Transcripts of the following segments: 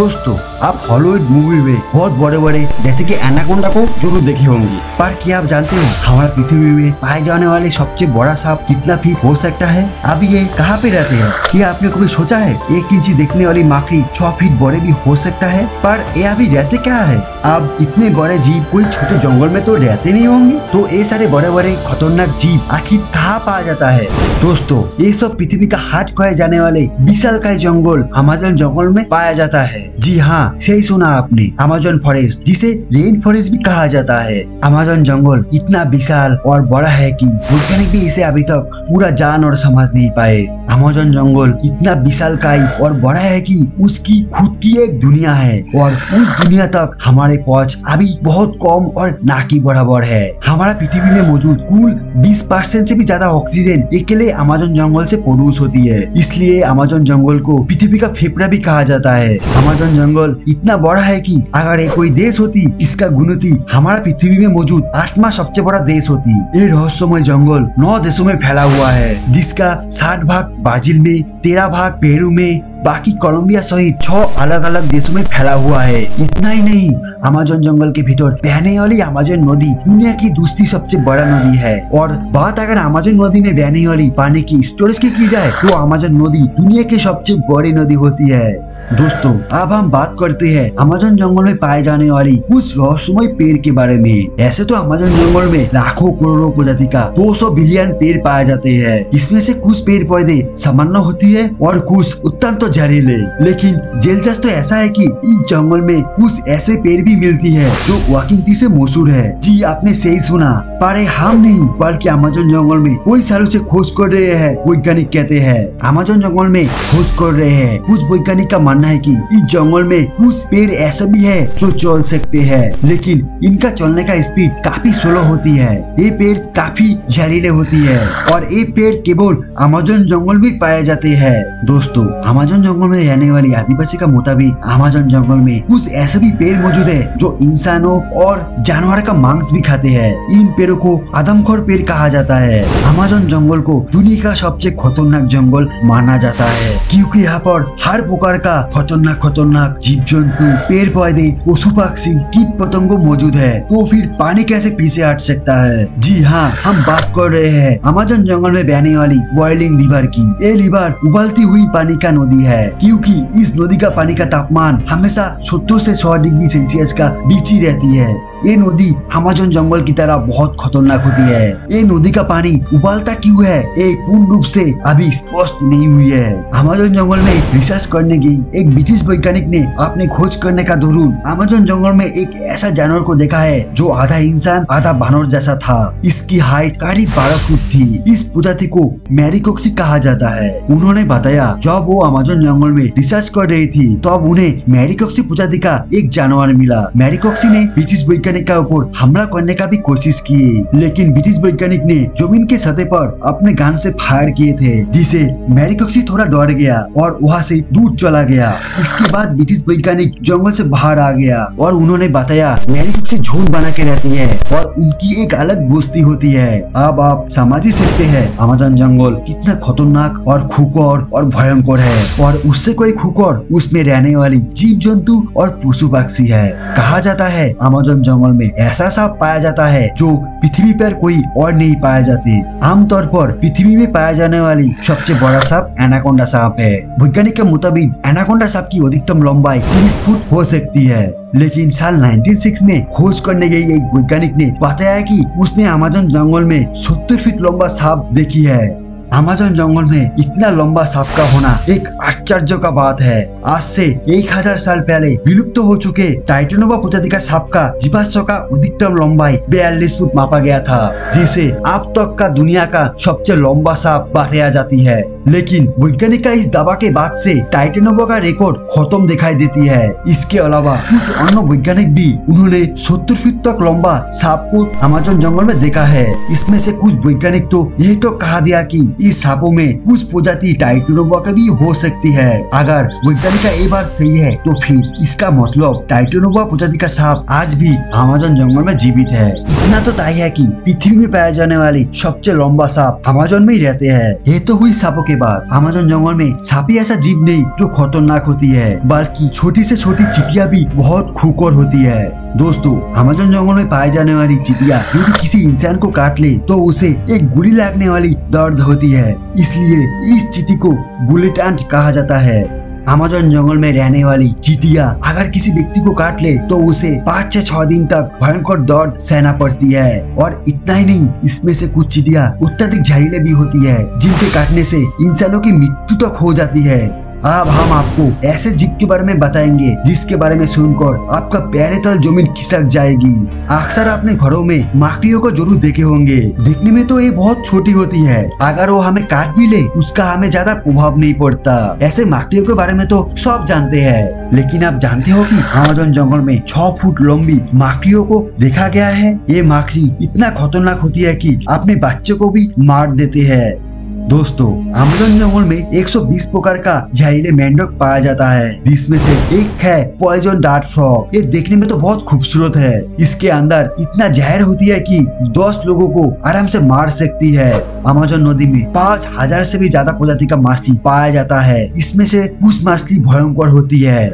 दोस्तों आप Hollywood movie में बहुत बड़े बड़े जैसे कि एनाकोंडा को ज़रूर देखे होंगे। पर क्या आप जानते हो, हमारा पृथ्वी में पाए जाने वाले सबसे बड़ा सांप कितना फीट हो सकता है? अब ये कहाँ पे रहते हैं? क्या आपने कभी सोचा है, एक इंची देखने वाली माकड़ी छह फीट बड़े भी हो सकता है? पर ये अभी रहते क्या है? अब इतने बड़े जीव कोई छोटे जंगल में तो रहते नहीं होंगे? तो ये सारे बड़े बड़े खतरनाक जीव आखिर कहाँ पाया जाता है? दोस्तों, ये सब पृथ्वी का हाथ खोए जाने वाले विशाल का जंगल अमेजन जंगल में पाया जाता है। जी हाँ सही सुना आपने अमेजन फॉरेस्ट जिसे रेन फॉरेस्ट भी कहा जाता है। अमेजन जंगल इतना विशाल और बड़ा है कि वैज्ञानिक भी इसे अभी तक पूरा जान और समझ नहीं पाए। अमेजन जंगल इतना विशाल काई और बड़ा है कि उसकी खुद की एक दुनिया है। और उस दुनिया तक हमारे पहुँच अभी बहुत कम और ना की बराबर है। हमारा पृथ्वी में मौजूद कुल 20 परसेंट से भी ज़्यादा ऑक्सीजन अकेले अमेजन जंगल से प्रोड्यूस होती है। इसलिए अमेजन जंगल को पृथ्वी का फेफड़ा भी कहा जाता है। अमेजन जंगल इतना बड़ा है कि अगर ये कोई देश होती, इसका गुणती हमारा पृथ्वी में मौजूद आठवां सबसे बड़ा देश होती। ये रहस्यमय जंगल नौ देशों में फैला हुआ है, जिसका साठ भाग ब्राज़ील में, तेरह भाग पेरू में, बाकी कोलंबिया सहित छह अलग अलग देशों में फैला हुआ है। इतना ही नहीं, अमेजन जंगल के भीतर बहने वाली अमेजन नदी दुनिया की दूसरी सबसे बड़ा नदी है। और बात अगर अमेजन नदी में बहने वाली पानी की स्टोरेज की की जाए तो अमेजन नदी दुनिया की सबसे बड़ी नदी होती है। दोस्तों, अब हम बात करते हैं अमेजन जंगल में पाए जाने वाली कुछ रहस्यमय पेड़ के बारे में। ऐसे तो अमेजन जंगल में लाखों करोड़ों प्रजाति का 200 बिलियन पेड़ पाए जाते हैं। इसमें से कुछ पेड़ पौधे सामान्य होती है और कुछ अत्यंत जहरीले। लेकिन जेलचस तो ऐसा है कि इस जंगल में कुछ ऐसे पेड़ भी मिलती है जो वॉकिंग टी से मशहूर है। जी, आपने सही सुना। पारे हम नहीं, बल्कि अमेजन जंगल में कोई सालों से खोज कर रहे हैं, वैज्ञानिक कहते हैं। अमेजन जंगल में खोज कर रहे हैं। कुछ वैज्ञानिक का मानना है कि इस जंगल में कुछ पेड़ ऐसे भी है जो चल सकते हैं। लेकिन इनका चलने का स्पीड काफ़ी स्लो होती है। ये पेड़ काफ़ी जहरीले होती है। और ये पेड़ केवल अमेजन जंगल में पाए जाते हैं। दोस्तों अमेजन जंगल में रहने वाली आदिवासी का मुताबिक अमेजन जंगल में कुछ ऐसे भी पेड़ मौजूद है जो इंसानों और जानवर का मांस भी खाते हैं। इन पेड़ों को आदमखोर पेड़ कहा जाता है। अमेजन जंगल को दुनिया का सबसे खतरनाक जंगल माना जाता है। क्योंकि यहाँ पर हर प्रकार का खतरनाक खतरनाक जीव जंतु पेड़ पौधे पशु पक्षी कीट पतंगो मौजूद है। तो फिर पानी कैसे पीछे हट सकता है? जी हाँ हम बात कर रहे हैं अमेजन जंगल में बहने वाली बॉइलिंग रिवर की। ये रिवर उबलती हुई पानी का नदी है, क्योंकि इस नदी का पानी का तापमान हमेशा सत्तर से सौ डिग्री सेल्सियस का बीच ही रहती है। ये नदी अमेजन जंगल की तरह बहुत खतरनाक होती है। ये नदी का पानी उबालता क्यों है? ये पूर्ण रूप से अभी स्पष्ट नहीं हुई है। अमेजन जंगल में रिसर्च करने की एक ब्रिटिश वैज्ञानिक ने अपने खोज करने का दौरान अमेजन जंगल में एक ऐसा जानवर को देखा है, जो आधा इंसान, आधा बानर जैसा था। इसकी हाइट करीब बारह फुट थी। इस प्रजाति को मैरिकोक्सी कहा जाता है। उन्होंने बताया, जब वो अमेजन जंगल में रिसर्च कर रही थी, तब उन्हें मैरिकोक्सी प्रजाति का एक जानवर मिला। मैरिकोक्सी ने ब्रिटिश वैज्ञानिक का ऊपर हमला करने का भी कोशिश की। लेकिन ब्रिटिश वैज्ञानिक ने ज़मीन के सतह पर अपने गान से फायर किए थे, जिसे मैरिकोक्सी थोड़ा डर गया और वहाँ से दूर चला गया। इसके बाद ब्रिटिश वैज्ञानिक जंगल से बाहर आ गया और उन्होंने बताया, मैरिकोक्सी झूठ बना के रहती है और उनकी एक अलग दोस्ती होती है। अब आप समझ ही सकते हैं। अमेजन जंगल कितना खतरनाक और खुकर और भयंकर है और उससे कोई खुकर उसमें रहने वाली जीव जंतु और पशु पक्षी है। कहा जाता है, अमेजन जंगल में ऐसा सांप पाया जाता है जो पृथ्वी पर कोई और नहीं पाया जाते। आमतौर पर पृथ्वी में पाया जाने वाली सबसे बड़ा सांप एनाकोंडा सांप है। वैज्ञानिक के मुताबिक, एनाकोंडा सांप की अधिकतम लंबाई 30 फुट हो सकती है। लेकिन साल 1906 में खोज करने गई एक वैज्ञानिक ने बताया कि उसने अमेजन जंगल में 70 फीट लंबा सांप देखी है। अमेजन जंगल में इतना लंबा सांप का होना एक आश्चर्य का बात है। आज से एक हज़ार साल पहले विलुप्त तो हो चुके टाइटेनोवा प्रजाति का सांप का जीवाश्व का अधिकतम लंबाई बयालीस फुट मापा गया था, जिसे अब तक का दुनिया का सबसे लंबा सांप बताया जाती है। लेकिन वैज्ञानिक का इस दावा के बाद से टाइटेनोवा का रिकॉर्ड खत्म दिखाई देती है। इसके अलावा कुछ अन्य वैज्ञानिक भी उन्होंने सत्तर फीट तक लंबा सांप को अमेजन जंगल में देखा है। इसमें से कुछ वैज्ञानिक तो यह तो कहा दिया कि इस सांपों में कुछ प्रजाति टाइटेनोवा का भी हो सकती है। अगर वैज्ञानिक का ये बात सही है तो फिर इसका मतलब टाइटेनोवा प्रजाति का सांप आज भी अमेजन जंगल में जीवित है। इतना तो तय है की पृथ्वी में पाए जाने वाली सबसे लंबा सांप अमेजन में ही रहते हैं। ये तो हुई सांपों के बाद अमेजोन जंगल में छापी ऐसा जीव नहीं जो खतरनाक होती है, बल्कि छोटी से छोटी चिटिया भी बहुत खूकर होती है। दोस्तों अमेजोन जंगल में पाए जाने वाली चिटिया यदि किसी इंसान को काट ले तो उसे एक गोली लगने वाली दर्द होती है। इसलिए इस चिटी को बुलेट एंट कहा जाता है। अमेजोन जंगल में रहने वाली चीटिया अगर किसी व्यक्ति को काट ले तो उसे पाँच से छह दिन तक भयंकर दर्द सहना पड़ती है। और इतना ही नहीं, इसमें से कुछ चीटिया अत्यधिक जहरीले भी होती है, जिनके काटने से इंसानों की मृत्यु तक हो जाती है। अब हम आपको ऐसे जीप के बारे में बताएँगे, जिसके बारे में सुनकर आपका पैरे तल ज़मीन खिसक जाएगी। अक्सर अपने घरों में माकड़ियों को ज़रूर देखे होंगे। देखने में तो ये बहुत छोटी होती है। अगर वो हमें काट भी ले, उसका हमें ज़्यादा प्रभाव नहीं पड़ता। ऐसे माकड़ियों के बारे में तो सब जानते हैं। लेकिन आप जानते हो कि अमेजोन जंगल में छह फुट लंबी माकड़ियों को देखा गया है? ये माकड़ी इतना खतरनाक होती है कि अपने बच्चे को भी मार देते हैं। दोस्तों अमेजोन जंगल में 120 प्रकार का जहरीले मेंढक पाया जाता है। जिसमें से एक है पॉइजन डार्ट फ्रॉग ये देखने में तो बहुत खूबसूरत है। इसके अंदर इतना जहर होती है कि 10 लोगों को आराम से मार सकती है। अमेजोन नदी में पाँच हज़ार से भी ज़्यादा प्रजाति का मछली पाया जाता है। इसमें से कुछ मछली भयंकर होती है।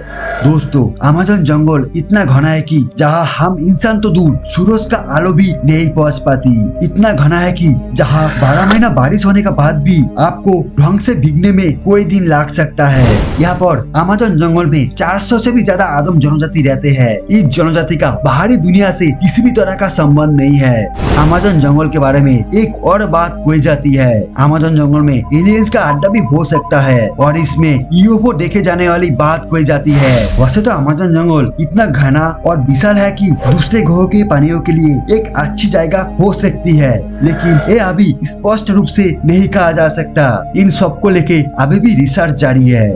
दोस्तों, अमेजोन जंगल इतना घना है कि जहाँ हम इंसान तो दूर, सूरज का आलो भी नहीं पहुँच पाती। इतना घना है कि जहाँ बारह महीना बारिश होने के बाद भी आपको ढंग से भीगने में कोई दिन लग सकता है। यहाँ पर अमेजोन जंगल में 400 से भी ज़्यादा आदम जनजाति रहते हैं। इस जनजाति का बाहरी दुनिया से किसी भी तरह का संबंध नहीं है। अमेजोन जंगल के बारे में एक और बात कोई जाती है। अमेजोन जंगल में एलियंस का अड्डा भी हो सकता है और इसमें यूएफओ देखे जाने वाली बात कोई जाती है। वैसे तो अमेजोन जंगल इतना घना और विशाल है कि दूसरे ग्रहों के पानियों के लिए एक अच्छी जगह हो सकती है। लेकिन ये अभी स्पष्ट रूप से नहीं कहा जा सकता। इन सबको लेके अभी भी रिसर्च जारी है।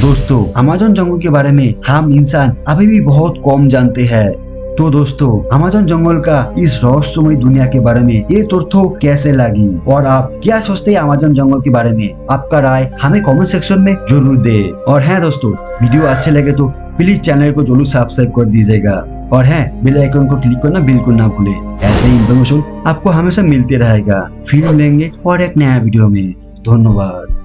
दोस्तों, अमेजोन जंगल के बारे में हम इंसान अभी भी बहुत कम जानते हैं। तो दोस्तों अमेजोन जंगल का इस रहस्यमय दुनिया के बारे में ये तथ्य कैसे लगी? और आप क्या सोचते हैं अमेजोन जंगल के बारे में? आपका राय हमें कमेंट सेक्शन में ज़रूर दे। और है दोस्तों, वीडियो अच्छे लगे तो प्लीज़ चैनल को ज़रूर सब्सक्राइब कर दीजिएगा। और है बेल आइकन को क्लिक करना बिल्कुल ना भूले। ऐसे ही इन्फॉर्मेशन आपको हमेशा मिलते रहेगा। फिर मिलेंगे और एक नया वीडियो में। धन्यवाद।